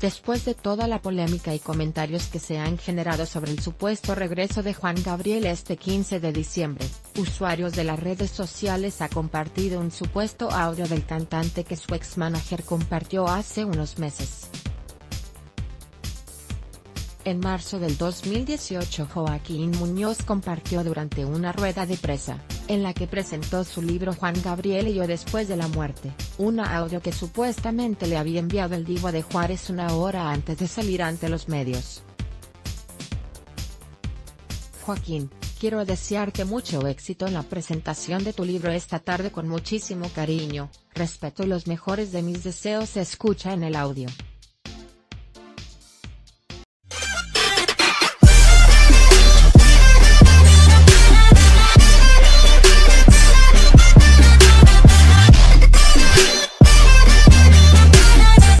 Después de toda la polémica y comentarios que se han generado sobre el supuesto regreso de Juan Gabriel este 15 de diciembre, usuarios de las redes sociales ha compartido un supuesto audio del cantante que su ex-manager compartió hace unos meses. En marzo del 2018 Joaquín Muñoz compartió durante una rueda de presa, en la que presentó su libro Juan Gabriel y yo después de la muerte, una audio que supuestamente le había enviado el divo de Juárez una hora antes de salir ante los medios. Joaquín, quiero desearte mucho éxito en la presentación de tu libro esta tarde con muchísimo cariño, respeto los mejores de mis deseos se escucha en el audio.